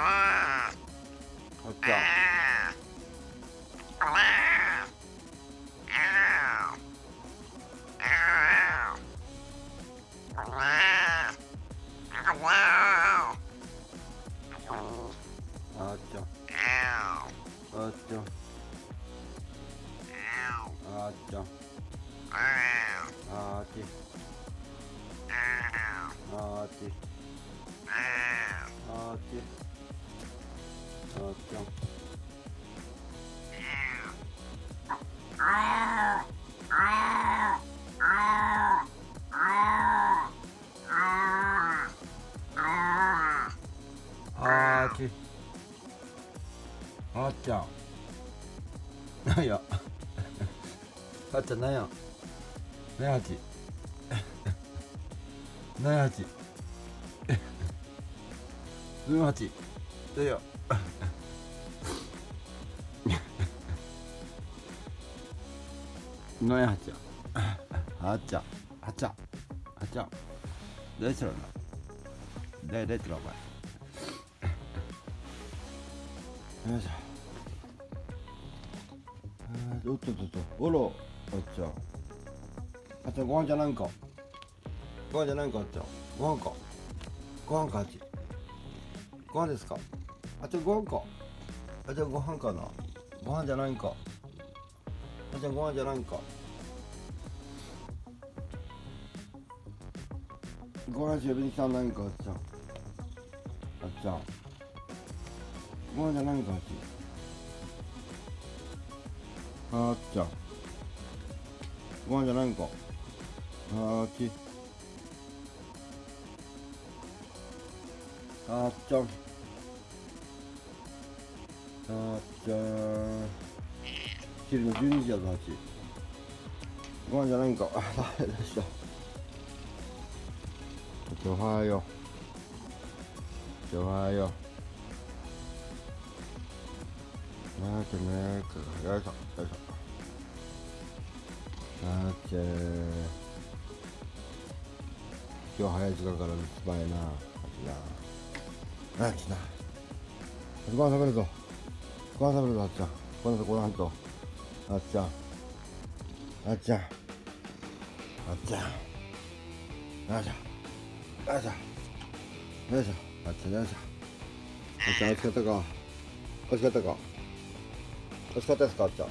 あっちゃんああーちあっちゃん。なんや。あっちゃんなんや。なんやはち。なんやはち。うんはち。どうよなんやはちゃんあっちゃん。あっちゃん。あっちゃん。どうしたの？どうどうやってるお前？よい。しょおっとっとっとおろあっちゃんあっちゃんご飯じゃないんか。ご飯じゃないんかあっちゃんご飯か。ご飯かあっち。ご飯ですか。あっちゃんご飯か。あっちゃんご飯かな。ご飯じゃないんか。あっちゃんご飯じゃないんか。ご飯呼びに来たんないんかあっちゃんあっちゃんご飯じゃないんか。あっちあっちゃん。ご飯じゃないんかあっちあっちゃん。あっちゃん。昼の12時やぞあちご飯じゃないん。かあダメでしたおはよう。おはよう。ーくねーくよいしょよいしょなーちゃー今日早い時間から留守番やなあっちなあっちなご飯食べるぞご飯食べるぞあっちゃんこの後ご飯とあっちゃんあっちゃんあっちゃんよいしょよいしょよいしょあっちゃんよいしょあっちゃん美味しかったか美味しかったか。美味しかったですかあっちゃん？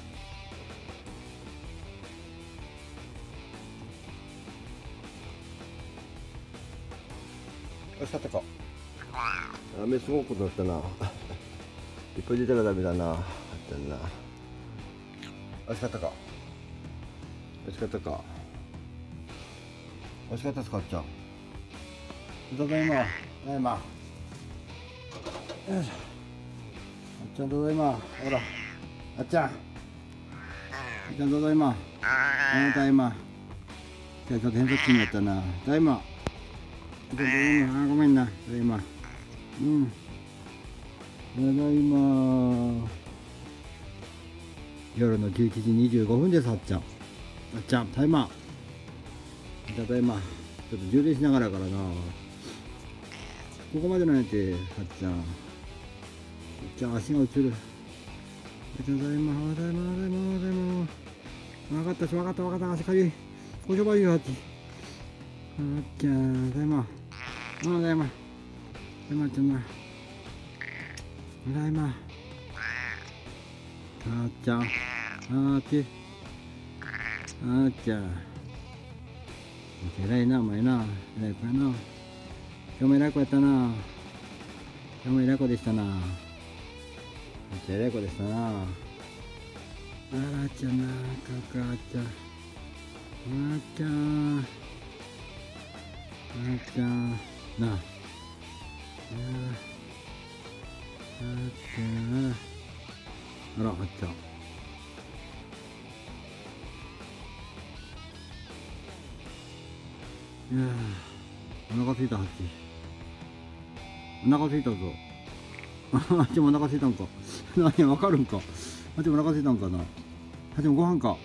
美味しかったか？あめすごくなったな。いっぱい出たらダメだなあっちゃんな。美味しかったか？美味しかったか？美味しかったですかあっちゃん？ただいまただいまよいしょあっちゃんただいまほら。あっちゃん。あっちゃんただいま。あただいまじゃあちょっと変則になったな。ただいま。ただいまあごめんな。ただいま。うん。ただいま。夜の11時25分ですあっちゃん。あっちゃんタイマーただいま。ちょっと充電しながらからな。ここまでなんやてあっちゃん。あっちゃん足が映る。ただいまただいまただいまただいま分かったし分かった分かった足かゆいこしょばゆいあっちあっちゃん。ただいまただいまただいまちゃん。なただいまあっちゃん。あっちあっちゃん。偉いなお前な偉い子やな今日も偉い子やったな今日も偉い子でしたなめっちゃ偉い子でしたな。あらあちゃんなかかあちゃん。あっちゃん。あっちゃん。なあ。ああっちゃん。あらあっちゃん。いやー。お腹すいたハッチ。お腹すいたぞあっちもお腹すいたんか何わかるんかあっちもお腹すいたんかなあっちもご飯か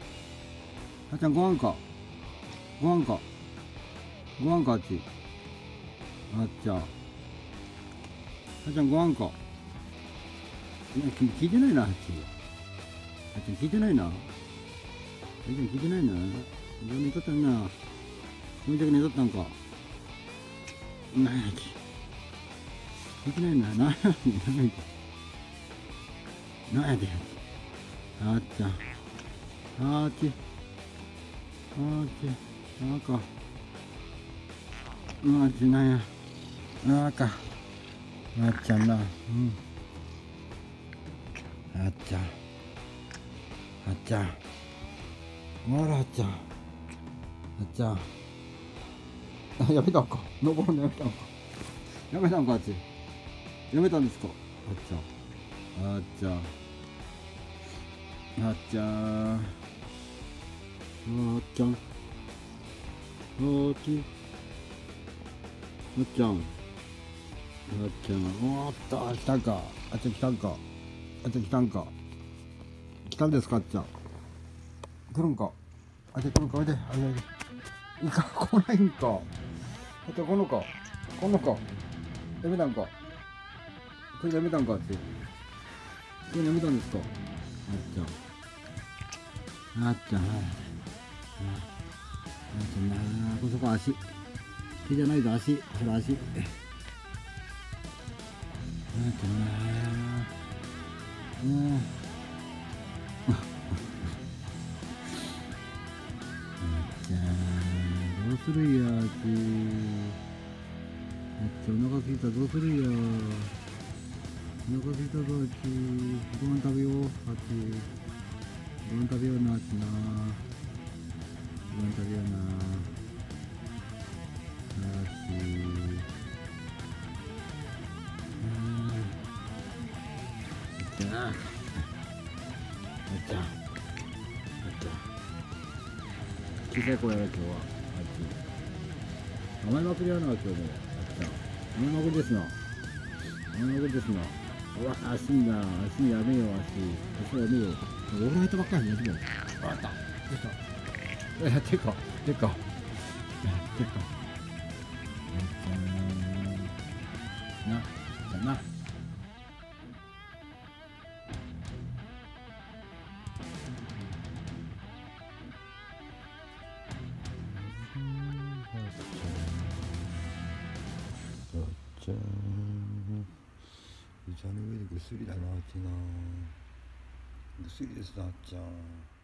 あっちゃんご飯かご飯かご飯かあっちあっちゃんあっちゃんご飯か聞いてないな、あっち。あっち聞いてないな。あっち聞いてないな。寝とったんな。その時寝とったんか。なんやっち。聞いてないな。なんやっち。なんやっち。あっちゃん。あっち。あっち。なんか。あっちなんや。なんか。あっちゃんな。うん。あっちゃん。あっちゃん。あらあっちゃん。あっちゃん。あ、やめたんか。登るのやめたんか。やめたんか、あっち。やめたんですか？あっちゃん。あっちゃん。あっちゃん。あっちゃん。あっち。あっちゃん。あっちゃん。おっと、来たんか。あっちゃん来たんか。あっちゃん来たんか。来たんですか、あっちゃん。来るんか。あっちゃん来るんか、おいで。あいで。いか、来ないんか。あっちゃん来んのか。来んのか。やめたんか。これやめたんか、っち。これやめたんですか？あっちゃん。あっちゃん。あっちゃんなあ、こそこ足。手じゃないぞ、足。それ足。あっちゃんなあ。うん。じゃあどうするやあっちあっちお腹すいたどうするやお腹すいたぞあっちご飯食べようあっちご飯食べようなっちなご飯食べようなあっちうんあっちゃんあっちゃあっち小さい子やろ今日はあっち甘いまくりやな今日もあっちゃ甘いまくりですな甘いまくりですなうわ足んな足やめよう足。足やめよう。お風呂入ったばっかりやるもんあった。でか。えてかてか。てか。あっちゃんな。じゃあなあっちゃん膝の上でぐっすりだなあっちなぐっすりですなあっちゃん。